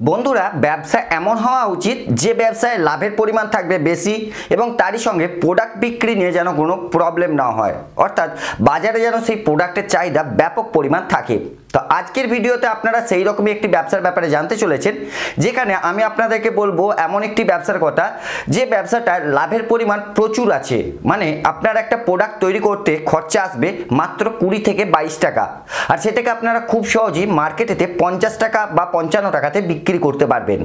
বন্ধুরা, ব্যবসা এমন হওয়া উচিত যে ব্যবসায় লাভের পরিমাণ থাকবে বেশি এবং তারই সঙ্গে প্রোডাক্ট বিক্রি নিয়ে যেন কোনো প্রবলেম না হয়। অর্থাৎ বাজারে যেন সেই প্রোডাক্টের চাহিদা ব্যাপক পরিমাণ থাকে। তো আজকের ভিডিওতে আপনারা সেই রকমই একটি ব্যবসার ব্যাপারে জানতে চলেছেন, যেখানে আমি আপনাদেরকে বলব এমন একটি ব্যবসার কথা, যে ব্যবসাটার লাভের পরিমাণ প্রচুর আছে। মানে আপনার একটা প্রোডাক্ট তৈরি করতে খরচা আসবে মাত্র কুড়ি থেকে বাইশ টাকা। আর সেটাকে আপনারা খুব সহজেই মার্কেটেতে পঞ্চাশ টাকা বা পঞ্চান্ন টাকাতে বিক্রি করতে পারবেন।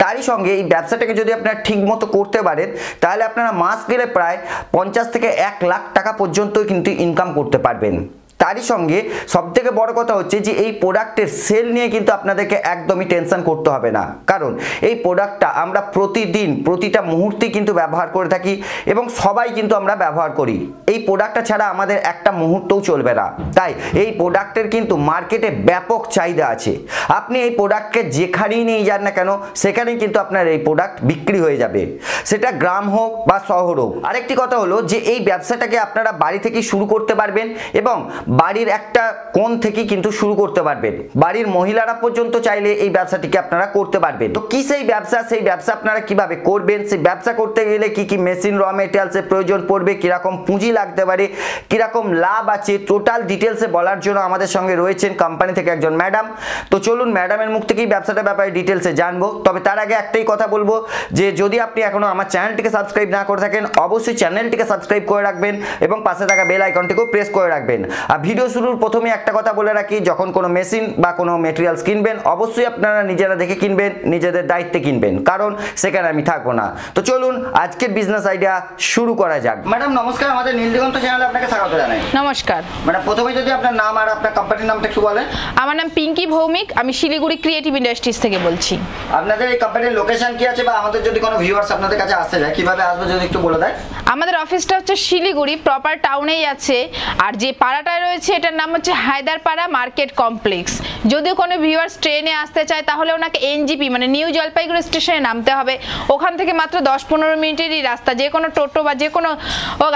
তারই সঙ্গে এই ব্যবসাটাকে যদি আপনারা ঠিক মতো করতে পারেন, তাহলে আপনারা মাস গেলে প্রায় পঞ্চাশ থেকে এক লাখ টাকা পর্যন্ত কিন্তু ইনকাম করতে পারবেন। তারই সঙ্গে সবথেকে বড় কথা হচ্ছে যে এই প্রোডাক্টের সেল নিয়ে কিন্তু আপনাদেরকে একদমই টেনশন করতে হবে না। কারণ এই প্রোডাক্টটা আমরা প্রতিদিন, প্রতিটা মুহূর্তে কিন্তু ব্যবহার করে থাকি এবং সবাই কিন্তু আমরা ব্যবহার করি। এই প্রোডাক্টটা ছাড়া আমাদের একটা মুহূর্তও চলবে না। তাই এই প্রোডাক্টের কিন্তু মার্কেটে ব্যাপক চাহিদা আছে। আপনি এই প্রোডাক্টকে যেখানেই নিয়ে যান না কেন, সেখানেই কিন্তু আপনার এই প্রোডাক্ট বিক্রি হয়ে যাবে। সেটা গ্রাম হোক বা শহর হোক। আরেকটি কথা হলো যে এই ব্যবসাটাকে আপনারা বাড়ি থেকে শুরু করতে পারবেন এবং বাড়ির একটা কোণ থেকে কিন্তু শুরু করতে পারবেন। বাড়ির মহিলারা পর্যন্ত চাইলে এই ব্যবসাটিকে আপনারা করতে পারবেন। তো কি সেই ব্যবসা? সেই ব্যবসা আপনারা কীভাবে করবেন? সেই ব্যবসা করতে গেলে কি কি মেশিন র মেটেরিয়ালসের প্রয়োজন পড়বে? কীরকম পুঁজি লাগতে পারে? কীরকম লাভ আছে? টোটাল ডিটেলসে বলার জন্য আমাদের সঙ্গে রয়েছেন কোম্পানি থেকে একজন ম্যাডাম তো চলুন ম্যাডামের মুখ থেকেই ব্যবসাটার ব্যাপারে ডিটেলসে জানব। তবে তার আগে একটাই কথা বলব যে, যদি আপনি এখনও আমার চ্যানেলটিকে সাবস্ক্রাইব না করে থাকেন, অবশ্যই চ্যানেলটিকে সাবস্ক্রাইব করে রাখবেন এবং পাশে থাকা বেল আইকনটিকেও প্রেস করে রাখবেন। আর ভিডিও শুরুর প্রথমে একটা কথা বলে রাখি যখন কোনো মেশিন বা কোনো মেটেরিয়ালস কিনবেন অবশ্যই আপনারা নিজেরা দেখে কিনবেন নিজেদের দায়িত্বে কিনবেন কারণ সেখানে আমি থাকব না। তো চলুন আজকের বিজনেস আইডিয়া শুরু করা যাক। ম্যাডাম নমস্কার আমাদের নীলদিগন্ত চ্যানেলে আপনাকে স্বাগত জানাই। নমস্কার। ম্যাডাম প্রথমে যদি আপনার নাম আর আপনার কোম্পানির নামটা একটু বলেন। আমার নাম পিঙ্কি ভৌমিক আমি শিলিগুড়ি ক্রিয়েটিভ ইন্ডাস্ট্রিজ থেকে বলছি। আপনাদের এই কোম্পানির লোকেশন কি আছে বা আমাদের যদি কোনো ভিউয়ার্স আপনাদের কাছে আসতে যায় কীভাবে আসবে যদি একটু বলে দেয় আমাদের অফিসটা হচ্ছে শিলিগুড়ি প্রপার টাউনেই আছে। আর যে পাড়াটায় রয়েছে, এটার নাম হচ্ছে হায়দারপাড়া মার্কেট কমপ্লেক্স। যদি কোনো ভিউয়ার্স ট্রেনে আসতে চায়, তাহলে ওনাকে এনজিপি মানে নিউ জলপাইগুড়ি স্টেশনে নামতে হবে। ওখান থেকে মাত্র দশ পনেরো মিনিটেরই রাস্তা। যে কোনো টোটো বা যে কোনো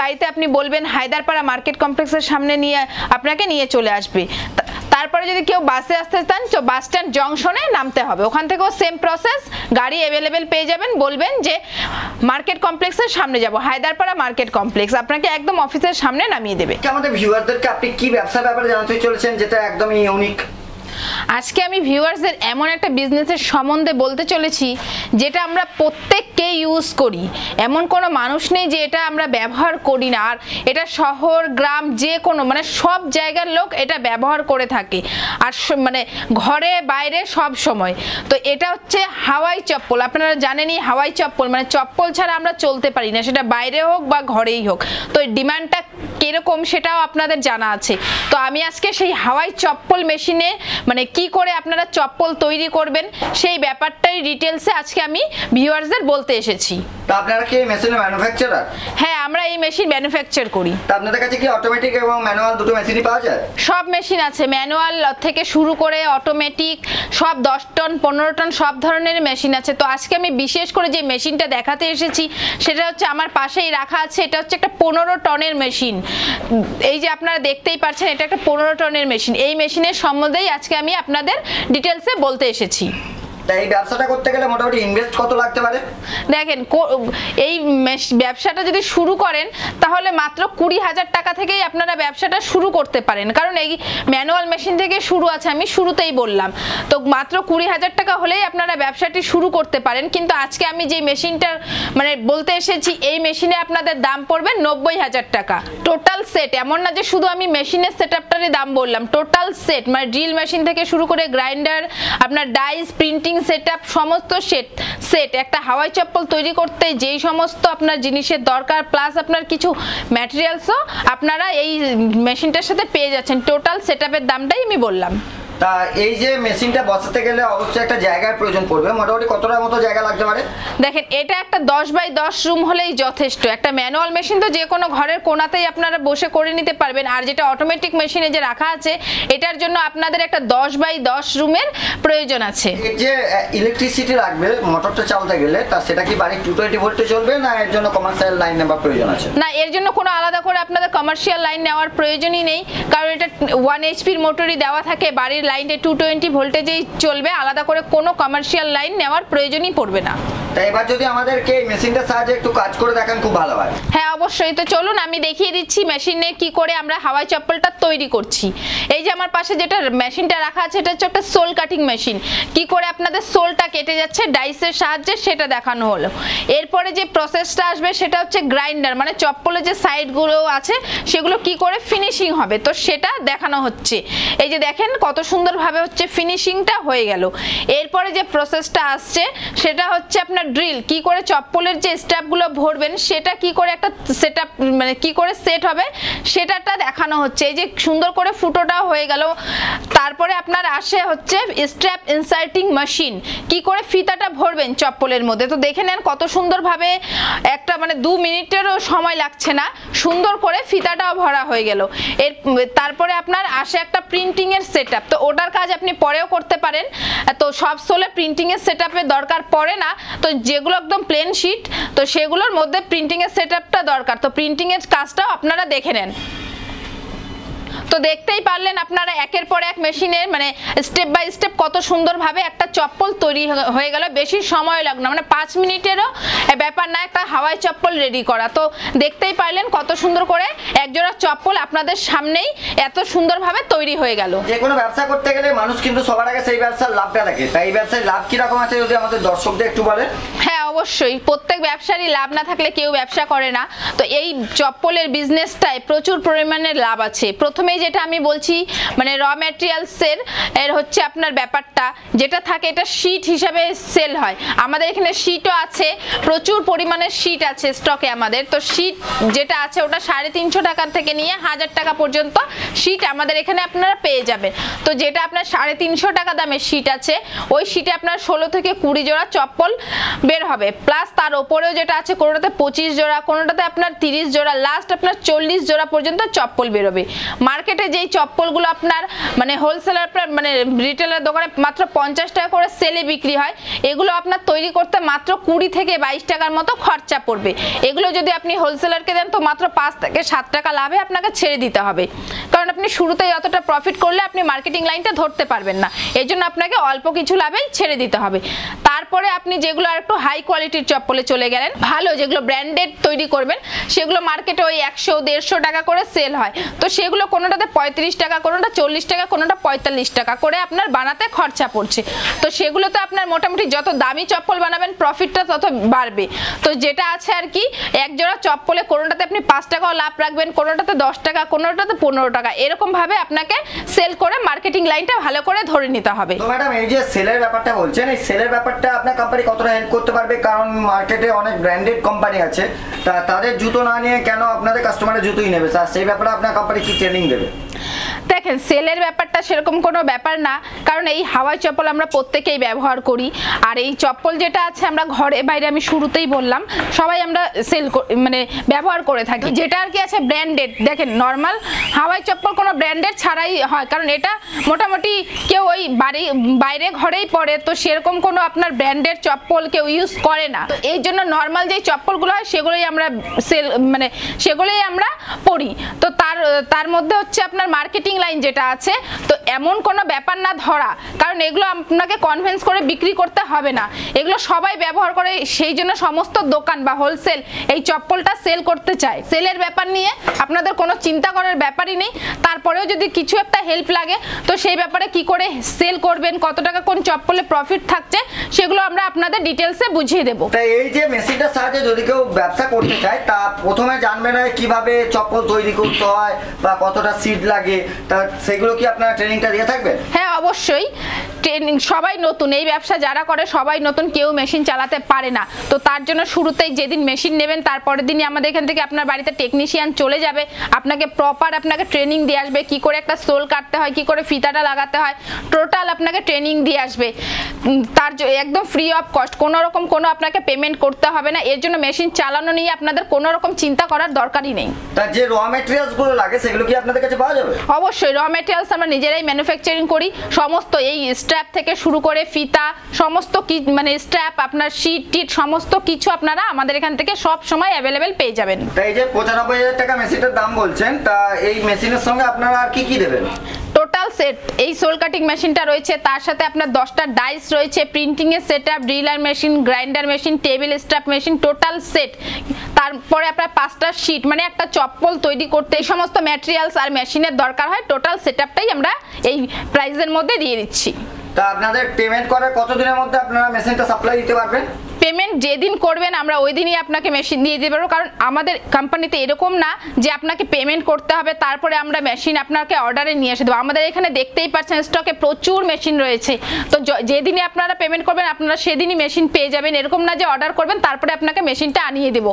গাড়িতে আপনি বলবেন, হায়দারপাড়া মার্কেট কমপ্লেক্সের সামনে নিয়ে আপনাকে নিয়ে চলে আসবে। তারপরে যদি কেউ বাসে আসতে চান, তো বাস স্ট্যান্ড জংশনে নামতে হবে। ওখান থেকেও সেম প্রসেস গাড়ি অ্যাভেলেবেল পেয়ে যাবেন, বলবেন যে মার্কেট কমপ্লেক্সের সামনে যাব, হায়দারপাড়া মার্কেট কমপ্লেক্স আপনাকে একদম অফিসের সামনে নামিয়ে দেবে। আমাদের ভিউয়ারদেরকে আপনি কি ব্যবসা ব্যাপারে জানাতে চলেছেন, যেটা একদমই ইউনিক আজকে আমি ভিউয়ার্সদের এমন একটা বিজনেসের সম্বন্ধে বলতে চলেছি, যেটা আমরা প্রত্যেককে ইউজ করি। এমন কোনো মানুষ নেই যে এটা আমরা ব্যবহার করি না। আর এটা শহর, গ্রাম, যে কোনো মানে সব জায়গার লোক এটা ব্যবহার করে থাকে। আর মানে ঘরে, বাইরে, সব সময়। তো এটা হচ্ছে হাওয়াই চপ্পল। আপনারা জানেনই হাওয়াই চপ্পল। মানে চপ্পল ছাড়া আমরা চলতে পারি না। সেটা বাইরে হোক বা ঘরেই হোক। তো ডিমান্ডটা কীরকম সেটাও আপনাদের জানা আছে। তো আমি আজকে সেই হাওয়াই চপ্পল মেশিনে মানে কি করে আপনারা চপ্পল তৈরি করবেন সেই ব্যাপারটাই ডিটেলসে আজকে আমি ভিউয়ার্সদের বলতে এসেছি। তো আপনারা কি মেশিনের ম্যানুফ্যাকচারার হ্যাঁ আমরা এই মেশিন ম্যানুফ্যাকচার করি। তা আপনাদের কাছে কি অটোমেটিক এবং ম্যানুয়াল দুটো মেশিনই পাওয়া যায়? সব মেশিন আছে ম্যানুয়াল থেকে শুরু করে অটোমেটিক সব দশ টন পনেরো টন সব ধরনের মেশিন আছে। তো আজকে আমি বিশেষ করে যে মেশিনটা দেখাতে এসেছি সেটা হচ্ছে আমার পাশেই রাখা আছে এটা হচ্ছে একটা পনেরো টনের মেশিন এই যে আপনারা দেখতেই পাচ্ছেন এটা একটা পনেরো টনের মেশিন এই মেশিনের সম্বন্ধেই আজকে আমি আপনাদের ডিটেলসে বলতে এসেছি। তা এই ব্যবসাটা করতে গেলে মোটামুটি ইনভেস্ট কত লাগতে পারে? দেখেন এই ব্যবসাটা যদি শুরু করেন, তাহলে মাত্র কুড়ি হাজার টাকা থেকেই আপনারা ব্যবসাটা শুরু করতে পারেন। কারণ এই ম্যানুয়াল মেশিন থেকে শুরু আছে, আমি শুরুতেই বললাম। তো মাত্র কুড়ি হাজার টাকা হলেই আপনারা ব্যবসাটি শুরু করতে পারেন। কিন্তু আজকে আমি যে মেশিনটার মানে বলতে এসেছি, এই মেশিনে আপনাদের দাম পড়বে নব্বই হাজার টাকা। টোটাল সেট এমন না যে শুধু আমি মেশিনের সেট আপটারই দাম বললাম। টোটাল সেট মানে ড্রিল মেশিন থেকে শুরু করে গ্রাইন্ডার আপনার ডাইস প্রিন্টিং সেট সমস্ত সেট সেট একটা হাওয়াই চপ্পল তৈরি করতে যেই সমস্ত আপনার জিনিসের দরকার প্লাস আপনার কিছু ম্যাটেরিয়ালসও আপনারা এই মেশিনটার সাথে পেয়ে যাচ্ছেন। টোটাল সেট দামটাই আমি বললাম। তা এই যে মেশিনটা বসাতে গেলে অবশ্যই একটা জায়গার প্রয়োজন পড়বে। মোটামুটি কতটার মতো জায়গা লাগতে পারে? দেখেন এটা একটা দশ বাই দশ রুম হলেই যথেষ্ট। একটা ম্যানুয়াল মেশিন তো যে কোনো ঘরের কোনাতেই আপনারা বসে করে নিতে পারবেন। আর যেটা অটোমেটিক মেশিনে যে রাখা আছে এটার জন্য আপনাদের একটা দশ বাই দশ রুমের প্রয়োজন আছে। যে ইলেকট্রিসিটি লাগবে মোটরটা চালাতে গেলে তা সেটা কি বাড়ির টু টোয়েন্টি ভোল্টে চলবে না এর জন্য কমার্শিয়াল লাইন নেবার প্রয়োজন আছে? না এর জন্য কোনো আলাদা করে আপনাদের কমার্শিয়াল লাইন নেওয়ার প্রয়োজনই নেই। কারণ এটা ওয়ান এইচপির মোটরই দেওয়া থাকে বাড়ির লাইনটা টু টোয়েন্টি ভোল্টেজেই চলবে আলাদা করে কোনো কমার্শিয়াল লাইন নেওয়ার প্রয়োজনই পড়বে না। এবার যদি আমাদেরকে এই মেশিনটার সাহায্যে একটু কাজ করে দেখান, খুব ভালো হয়। হ্যাঁ অবশ্যই। তো চলুন, আমি দেখিয়ে দিচ্ছি মেশিনে কি করে আমরা হাওয়াই চপ্পলটা তৈরি করছি। এই যে আমার পাশে যেটা মেশিনটা রাখা আছে, এটা হচ্ছে একটা সোল কাটিং মেশিন। কি করে আপনাদের সোলটা কেটে যাচ্ছে, ডাইসের সাহায্যে সেটা দেখানো হলো। এরপরে যে প্রসেসটা আসবে, সেটা হচ্ছে গ্রাইন্ডার মানে চপ্পলের যে সাইডগুলো আছে, সেগুলো কি করে ফিনিশিং হবে? তো সেটা দেখানো হচ্ছে। এই যে দেখেন, কত সুন্দরভাবে হচ্ছে ফিনিশিংটা হয়ে গেল। এরপরে যে প্রসেসটা আসছে, সেটা হচ্ছে আপনার ড্রিল কি করে চপ্পলের যে স্ট্যাপগুলো ভরবেন, সেটা কি করে একটা সেট মানে কি করে সেট হবে, সেটাটা দেখানো হচ্ছে। এই যে সুন্দর করে ফুটোটা হয়ে গেল। তারপরে আপনার আসে হচ্ছে স্ট্র্যাপ ইনসার্টিং মেশিন কি করে ফিতাটা ভরবেন চপ্পলের মধ্যে। তো দেখে নেন কত সুন্দরভাবে একটা মানে দু মিনিটেরও সময় লাগছে না, সুন্দর করে ফিতাটাও ভরা হয়ে গেল। এর, তারপরে আপনার আসে একটা প্রিন্টিং এর সেটআপ তো ওটার কাজ আপনি পরেও করতে পারেন। তো সব সোলে প্রিন্টিং এর সেটআপের দরকার পড়ে না। তো যেগুলো একদম প্লেন শিট তো সেগুলোর মধ্যে প্রিন্টিংয়ের সেট দরকার। তো প্রিন্টিংয়ের কাজটাও আপনারা দেখে নেন। তো দেখতেই পারলেন আপনারা একের পর এক মেশিনের মানে স্টেপ বাই স্টেপ কত সুন্দরভাবে একটা চপ্পল তৈরি হয়ে গেল। বেশি সময় লাগল না। মানে পাঁচ মিনিটেরও ব্যাপার না একটা হাওয়াই চপ্পল রেডি করা। তো দেখতেই পারলেন কত সুন্দর করে একজোড়া চপ্পল আপনাদের সামনেই এত সুন্দরভাবে তৈরি হয়ে গেল। যে কোনো ব্যবসা করতে গেলে মানুষ কিন্তু সবার আগে সেই ব্যবসার লাভটা দেখে। তাই এই ব্যবসায় লাভ কীরকম আছে যদি আমাদের দর্শকদের একটু বলেন? হ্যাঁ অবশ্যই। প্রত্যেক ব্যবসারই লাভ না থাকলে কেউ ব্যবসা করে না। তো এই চপ্পলের বিজনেসটায় প্রচুর পরিমাণে লাভ আছে। প্রথমেই যেটা আমি বলছি মানে র ম্যাটেরিয়ালসের এর হচ্ছে আপনার ব্যাপারটা। যেটা থাকে এটা শিট হিসাবে সেল হয়। আমাদের এখানে শিটও আছে, প্রচুর পরিমাণে শিট আছে স্টকে আমাদের। তো শিট যেটা আছে ওটা সাড়ে তিনশো টাকার থেকে নিয়ে হাজার টাকা পর্যন্ত শিট আমাদের এখানে আপনারা পেয়ে যাবেন। তো যেটা আপনার সাড়ে তিনশো টাকা দামের শিট আছে, ওই শিটে আপনার ষোলো থেকে কুড়ি জোড়া চপ্পল বের হবে। প্লাস তার ওপরেও যেটা আছে, কোনোটাতে পঁচিশ জোড়া, কোনোটাতে আপনার তিরিশ জোড়া লাস্ট আপনার চল্লিশ জোড়া পর্যন্ত চপ্পল বেরোবে। মার্কেটে যেই চপ্পলগুলো আপনার মানে হোলসেলার মানে রিটেলার দোকানে মাত্র পঞ্চাশ টাকা করে সেলে বিক্রি হয়, এগুলো আপনার তৈরি করতে মাত্র কুড়ি থেকে বাইশ টাকার মতো খরচা পড়বে। এগুলো যদি আপনি হোলসেলারকে দেন তো মাত্র পাঁচ থেকে সাত টাকা লাভে আপনাকে ছেড়ে দিতে হবে। কারণ আপনি শুরুতেই অতটা প্রফিট করলে আপনি মার্কেটিং লাইনটা ধরতে পারবেন না। এই জন্য আপনাকে অল্প কিছু লাভেই ছেড়ে দিতে হবে। তারপরে আপনি যেগুলো আর একটু হাই কোয়ালিটির চপ্পলে চলে গেলেন, ভালো যেগুলো ব্র্যান্ডেড তৈরি করবেন, সেগুলো মার্কেটে ওই একশো, দেড়শো টাকা করে সেল হয়। তো সেগুলো কোনোটাতে পঁয়ত্রিশ টাকা, কোনোটা চল্লিশ টাকা, কোনোটা পঁয়তাল্লিশ টাকা করে আপনার বানাতে খরচা পড়ছে। তো সেগুলোতে আপনার মোটামুটি যত দামি চপ্পল বানাবেন প্রফিটটা তত বাড়বে। তো যেটা আছে আর কি এক জোড়া চপ্পলে কোনোটাতে আপনি পাঁচ টাকাও লাভ রাখবেন, কোনোটাতে দশ টাকা, কোনোটাতে পনেরো টাকা। এরকম ভাবে আপনাকে সেল করে মার্কেটিং লাইনটা ভালো করে ধরে নিতে হবে। তো ম্যাডাম এই যে সেলের ব্যাপারটা বলছেন, এই সেলের ব্যাপারটা আপনার কোম্পানি কতটা হেল্প করতে পারবে? কারণ মার্কেটে অনেক ব্র্যান্ডেড কোম্পানি আছে। তা তাদের জুতো না নিয়ে কেন আপনাদের কাস্টমারের জুতোই নেবে? স্যার সেই ব্যাপারে আপনার কোম্পানি কি ট্রেনিং দেবে? দেখেন, সেলের ব্যাপারটা সেরকম কোনো ব্যাপার না। কারণ এই হাওয়াই চপ্পল আমরা প্রত্যেকেই ব্যবহার করি। আর এই চপ্পল যেটা আছে আমরা ঘরে বাইরে আমি শুরুতেই বললাম, সবাই আমরা সেল মানে ব্যবহার করে থাকি। যেটা আর কি আছে ব্র্যান্ডেড। দেখেন, নর্মাল হাওয়াই চপ্পল কোনো ব্র্যান্ডেড ছাড়াই হয়। কারণ এটা মোটামুটি কেউ ওই বাড়ি, বাইরে ঘরেই পড়ে তো সেরকম কোনো আপনার ব্র্যান্ডের চপ্পল কেউ ইউজ করে না। তো এই জন্য নর্মাল যেই চপ্পলগুলো হয়, সেগুলোই আমরা সেল মানে সেগুলোই আমরা পরি। তো তার তার মধ্যে হচ্ছে আপনার মার্কেটিং লাইন যেটা আছে, তো এমন কোনো ব্যাপার না ধরা, কারণ এগুলো আপনাকে কনভেন্স করে বিক্রি করতে হবে না। এগুলো সবাই ব্যবহার করে, সেই জন্য সমস্ত দোকান বা হোলসেল এই চপ্পলটা সেল করতে চায়। সেলের ব্যাপার নিয়ে আপনাদের কোনো চিন্তা করার ব্যাপারই নেই। তারপরেও যদি কিছু একটা হেল্প লাগে, তো সেই ব্যাপারে কি করে সেল করবেন, কত টাকা কোন চপ্পলে প্রফিট থাকছে, সেগুলো আমরা আপনাদের ডিটেলসে বুঝিয়ে দেবো। তাই এই যে মেশিনটার সাহায্যে যদি কেউ ব্যবসা করতে চায়, তা প্রথমে জানবে না কীভাবে চপ্পল তৈরি করতে হয় বা কতটা সিট লাগে তা সেগুলো কি আপনারা ট্রেনিংটা দিয়ে থাকবেন? হ্যাঁ অবশ্যই। ট্রেনিং সবাই নতুন। এই ব্যবসা যারা করে সবাই নতুন কেউ মেশিন চালাতে পারে না। তো তার জন্য শুরুতেই যেদিন মেশিন নেবেন তারপরের দিনই আমাদের এখান থেকে আপনার বাড়িতে টেকনিশিয়ান চলে যাবে। আপনাকে প্রপার আপনাকে ট্রেনিং দিয়ে আসবে। কি করে একটা সোল কাটতে হয় কি করে ফিতাটা লাগাতে হয় টোটাল আপনাকে ট্রেনিং দিয়ে আসবে। তার একদম ফ্রি অফ কস্ট কোনো রকম কোনো আপনাকে পেমেন্ট করতে হবে না। এর জন্য মেশিন চালানো নিয়ে আপনাদের কোনো রকম চিন্তা করার দরকারই নেই। তা যে র মেটেরিয়ালসগুলো লাগে সেগুলো কি আপনাদের কাছে পাওয়া যাবে? অবশ্যই। র মেটেরিয়ালস আমরা নিজেরাই ম্যানুফ্যাকচারিং করি। সমস্ত এই স্ট্র্যাপ থেকে শুরু করে ফিতা সমস্ত কি মানে স্ট্র্যাপ আপনার শিট টিট সমস্ত কিছু আপনারা আমাদের এখান থেকে সব সময় অ্যাভেলেবেল পেয়ে যাবেন। তাই যে পঁচানব্বই হাজার টাকা মেশিনটার দাম বলছেন তা এই মেশিনের সঙ্গে আপনারা আর কি কি দেবেন? টোটাল সেট এই সোল কাটিং মেশিনটা রয়েছে তার সাথে আপনার দশটা ডাইস রয়েছে প্রিন্টিং এর set up driller machine grinder machine table stuff machine total set তারপরে আপনার পাঁচটা শিট মানে একটা চপ্পল তৈরি করতে এই সমস্ত ম্যাটেরিয়ালস আর মেশিনের দরকার হয় টোটাল সেট আমরা এই প্রাইসের মধ্যে দিয়ে দিচ্ছি। তা আপনাদের পেমেন্ট করার কতদিনের মধ্যে আপনারা মেশিনটা সাপ্লাই দিতে পারবেন? পেমেন্ট যেদিন করবেন আমরা ওই দিনই আপনাকে মেশিন দিয়ে দিতে পারব। কারণ আমাদের কোম্পানিতে এরকম না যে আপনাকে পেমেন্ট করতে হবে তারপরে আমরা মেশিন আপনাকে অর্ডারে নিয়ে এসে দেবো। আমাদের এখানে দেখতেই পাচ্ছেন স্টকে প্রচুর মেশিন রয়েছে। তো যেদিনই আপনারা পেমেন্ট করবেন আপনারা সেদিনই মেশিন পেয়ে যাবেন। এরকম না যে অর্ডার করবেন তারপরে আপনাকে মেশিনটা আনিয়ে দেবো।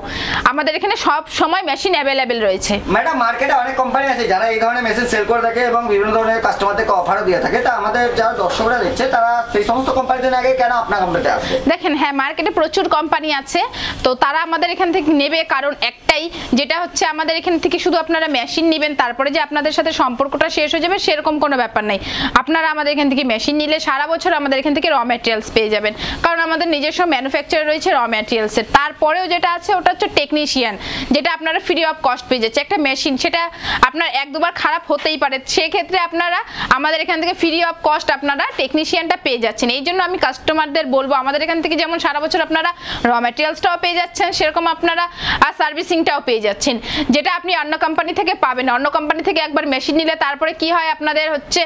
আমাদের এখানে সব সময় মেশিন অ্যাভেলেবেল রয়েছে। ম্যাডাম মার্কেটে অনেক কোম্পানি আছে যারা এই ধরনের মেশিন সেল করে থাকে এবং বিভিন্ন ধরনের কাস্টমারদেরকে অফারও দিয়ে থাকে। তা আমাদের যারা দর্শকরা দেখছে তারা সেই সমস্ত কোম্পানিতে গিয়ে কেন আপনার কোম্পানিতে আসবে? দেখেন হ্যাঁ মার্কেটে প্রচুর কোম্পানি আছে, তো তারা আমাদের এখান থেকে নেবে। কারণ একটাই, যেটা হচ্ছে আমাদের এখান থেকে শুধু আপনারা মেশিন নেবেন, তারপরে যে আপনাদের সাথে সম্পর্কটা শেষ হয়ে যাবে, সেরকম কোনো ব্যাপার নাই। আপনারা আমাদের এখান থেকে মেশিন নিলে সারা বছর আমাদের এখান থেকে র ম্যাটেরিয়ালস পেয়ে যাবেন। কারণ আমাদের নিজস্ব ম্যানুফ্যাকচার রয়েছে র ম্যাটেরিয়ালসের তারপরেও যেটা আছে, ওটা হচ্ছে টেকনিশিয়ান যেটা আপনারা ফ্রি অফ কস্ট পেয়ে যাচ্ছে। একটা মেশিন সেটা আপনার এক দুবার খারাপ হতেই পারে। সেক্ষেত্রে আপনারা আমাদের এখান থেকে ফ্রি অফ কস্ট আপনারা টেকনিশিয়ানটা পেয়ে যাচ্ছেন। এই জন্য আমি কাস্টমারদের বলব, আমাদের এখান থেকে যেমন সারা বছর আপনারা র ম্যাটেরিয়ালসটাও পেয়ে যাচ্ছেন সেরকম আপনারা আর সার্ভিসিংটাও পেয়ে যাচ্ছেন। যেটা আপনি অন্য কোম্পানি থেকে পাবেন অন্য কোম্পানি থেকে একবার মেশিন নিলে তারপরে কি হয় আপনাদের হচ্ছে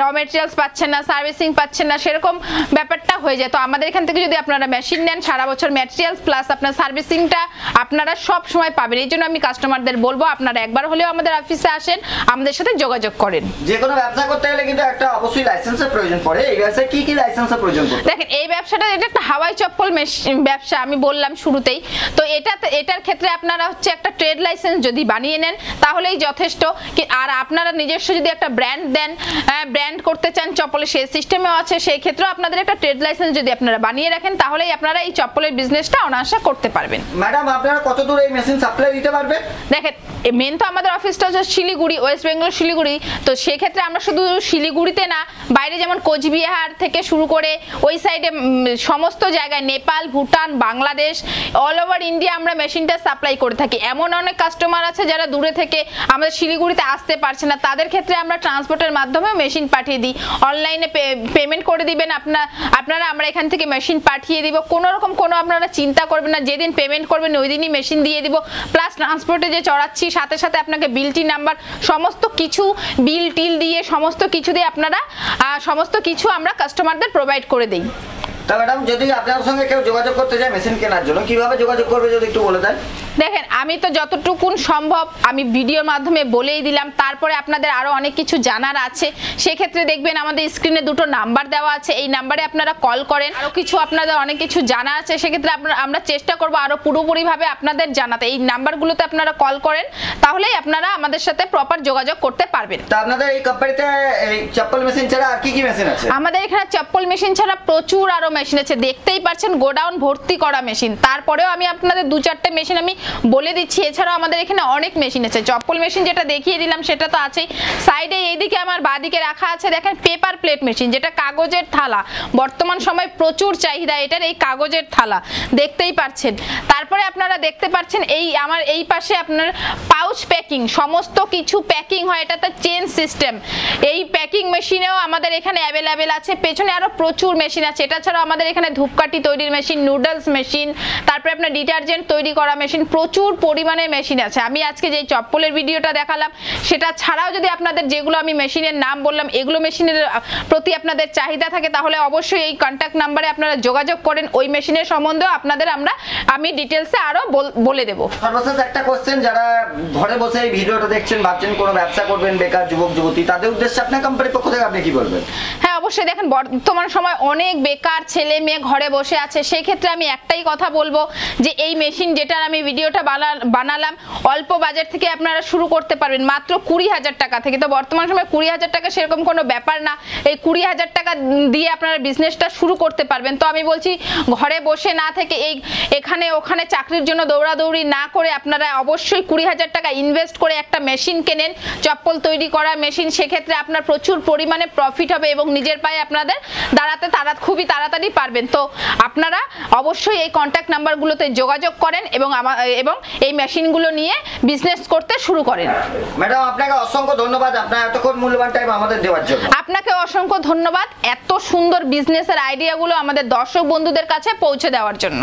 র ম্যাটেরিয়ালস পাচ্ছেন না সার্ভিসিং পাচ্ছেন না সেরকম ব্যাপারটা হয়ে যায়। তো আমাদের এখান থেকে যদি আপনারা মেশিন নেন সারা বছর ম্যাটেরিয়ালস প্লাস আপনার সার্ভিসিংটা আপনারা সব সময় পাবেন। এই জন্য আমি কাস্টমারদের বলব আপনারা একবার হলেও আমাদের অফিসে আসেন আমাদের সাথে যোগাযোগ করেন। যে কোনো ব্যবসা করতে গেলে কিন্তু একটা অবশ্যই লাইসেন্সের প্রয়োজন পড়ে। এই ব্যবসায় কি কি লাইসেন্সের প্রয়োজন পড়ে দেখেন এই ব্যবসাটা এটা একটা হাওয়াই চপ্পল ব্যবসা আমি বললাম শুরুতেই। তো এটা এটার ক্ষেত্রে আপনারা হচ্ছে একটা ট্রেড লাইসেন্স যদি বানিয়ে নেন তাহলেই যথেষ্ট। আর আপনারা নিজস্ব যদি একটা ব্র্যান্ড দেন ব্র্যান্ড করতে চান চপ্পলের সেই সিস্টেমেও আছে সেই ক্ষেত্রেও আপনাদের একটা ট্রেড লাইসেন্স যদি আপনারা বানিয়ে রাখেন তাহলেই আপনারা এই চপ্পলের বিজনেসটা অনায়াসে করতে পারবেন। ম্যাডাম আপনারা কত দূর এই মেশিন সাপ্লাই দিতে পারবেন? দেখেন মেন তো আমাদের অফিসটা হচ্ছে শিলিগুড়ি ওয়েস্ট বেঙ্গল শিলিগুড়ি। তো সেক্ষেত্রে আমরা শুধু শিলিগুড়িতে না বাইরে যেমন কোচবিহার থেকে শুরু করে ওই সাইডে সমস্ত জায়গায় Nepal, Bhutan, Bangladesh all over India আমরা মেশিনটা সাপ্লাই করে থাকি। এমন অনেক কাস্টমার আছে যারা দূরে থেকে আমাদের শিলিগুড়িতে আসতে পারছে না। তাদের ক্ষেত্রে আমরা ট্রান্সপোর্টের মাধ্যমে মেশিন পাঠিয়ে দিই। অনলাইনে পেমেন্ট করে দিবেন আপনার আপনারা আমরা এখান থেকে মেশিন পাঠিয়ে দিব। কোনো রকম কোনো আপনারা চিন্তা করবেন না, যেদিন পেমেন্ট করবেন ওই দিনই মেশিন দিয়ে দিব। প্লাস ট্রান্সপোর্টে যে চড়াচ্ছি, সাথে সাথে আপনাকে বিলটি নাম্বার সমস্ত কিছু বিল টিল দিয়ে, সমস্ত কিছু দিয়ে আপনারা সমস্ত কিছু আমরা কাস্টমারদের প্রোভাইড করে দিই। তা ম্যাডাম, যদি আপনার সঙ্গে কেউ যোগাযোগ করতে চায় মেশিন কেনার জন্য, কীভাবে যোগাযোগ করবে যদি একটু বলে দেন? দেখেন আমি তো যতটুকুন সম্ভব আমি ভিডিওর মাধ্যমে বলেই দিলাম তারপরে আপনাদের আরও অনেক কিছু জানার আছে। সেক্ষেত্রে দেখবেন আমাদের স্ক্রিনে দুটো নাম্বার দেওয়া আছে এই নাম্বারে আপনারা কল করেন। আরও কিছু আপনাদের অনেক কিছু জানা আছে সেক্ষেত্রে আপনারা আমরা চেষ্টা করব আরও পুরোপুরিভাবে আপনাদের জানাতে। এই নাম্বারগুলোতে আপনারা কল করেন তাহলেই আপনারা আমাদের সাথে প্রপার যোগাযোগ করতে পারবেন। তা আপনাদের এই কোম্পানিতে এই চপ্পল মেশিন ছাড়া আর কি কি মেশিন আছে? আমাদের এখানে চপ্পল মেশিন ছাড়া প্রচুর আরও মেশিন আছে। দেখতেই পাচ্ছেন গোডাউন ভর্তি করা মেশিন তারপরেও আমি আপনাদের দু চারটে মেশিন আমি বলে দিচ্ছি, এছাড়াও আমাদের এখানে অনেক মেশিন আছে। চপ্পল মেশিন যেটা দেখিয়ে দিলাম, সেটা তো আছেই। সাইডে এইদিকে আমার বাদিকে রাখা আছে, দেখেন পেপার প্লেট মেশিন যেটা কাগজের থালা। বর্তমান সময় প্রচুর চাহিদা এটার, এই কাগজের থালা। দেখতেই পাচ্ছেন। তারপরে আপনারা দেখতে পাচ্ছেন, এই আমার, এই পাশে আপনার পাউচ প্যাকিং সমস্ত কিছু প্যাকিং হয় এটাতে চেন সিস্টেম এই প্যাকিং মেশিনেও আমাদের এখানে অ্যাভেলেবেল আছে, পেছনে আরও প্রচুর মেশিন আছে। এটা ছাড়াও আমাদের এখানে ধূপকাঠি তৈরির মেশিন নুডলস মেশিন তারপরে আপনার ডিটারজেন্ট তৈরি করা মেশিন প্রচুর পরিমাণে মেশিন আছে। আমি আজকে যে চপ্পলের ভিডিওটা দেখালাম, সেটা ছাড়াও যদি আপনাদের যেগুলো আমি মেশিনের নাম বললাম, এগুলো মেশিনের প্রতি আপনাদের চাহিদা থাকে, তাহলে অবশ্যই এই কন্ট্যাক্ট নাম্বারে আপনারা যোগাযোগ করেন। ওই মেশিনের সম্বন্ধেও আপনাদের আমরা, আমি ডিটেলসে আরও বল- দেবো। সর্বশেষ একটা কোশ্চেন যারা ঘরে বসে এই ভিডিওটা দেখছেন, ভাবছেন কোনো ব্যবসা করবেন, বেকার যুবক, যুবতী, তাদের উদ্দেশ্যে আপনার কোম্পানির পক্ষ থেকে আপনি কি বলবেন? অবশ্যই দেখেন, বর্তমান সময় অনেক বেকার ছেলে মেয়ে ঘরে বসে আছে। সেই ক্ষেত্রে আমি একটাই কথা বলব যে, এই মেশিন যেটার আমি ভিডিওটা বানা- বানালাম, অল্প বাজার থেকে আপনারা শুরু করতে পারবেন। মাত্র কুড়ি হাজার টাকা থেকে। তো বর্তমান সময় কুড়ি হাজার টাকা সেরকম কোনো ব্যাপার না। এই কুড়ি হাজার টাকা দিয়ে আপনারা বিজনেসটা শুরু করতে পারবেন। তো আমি বলছি, ঘরে বসে না থেকে এই এখানে ওখানে চাকরির জন্য দৌড়াদৌড়ি না করে আপনারা অবশ্যই কুড়ি হাজার টাকা ইনভেস্ট করে একটা মেশিন কেনেন। চপ্পল তৈরি করা মেশিন সেক্ষেত্রে আপনার প্রচুর পরিমাণে প্রফিট হবে এবং নিজের নিজের পায়ে আপনাদের দাঁড়াতে তারা খুবই তাড়াতাড়ি পারবেন। তো আপনারা অবশ্যই এই কন্ট্যাক্ট নাম্বারগুলোতে যোগাযোগ করেন এবং এবং এই মেশিনগুলো নিয়ে বিজনেস করতে শুরু করেন। ম্যাডাম আপনাকে অসংখ্য ধন্যবাদ। আপনার এতক্ষণ মূল্যবান টাইম আমাদের দেওয়ার জন্য। আপনাকে অসংখ্য ধন্যবাদ এত সুন্দর বিজনেসের আইডিয়াগুলো আমাদের দর্শক বন্ধুদের কাছে পৌঁছে দেওয়ার জন্য।